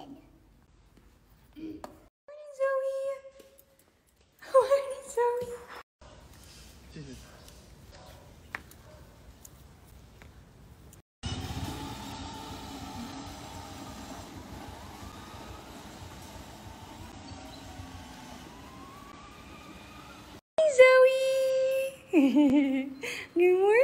head. Morning, Zoe. Morning, Zoe. Jesus. Zoe. Good morning.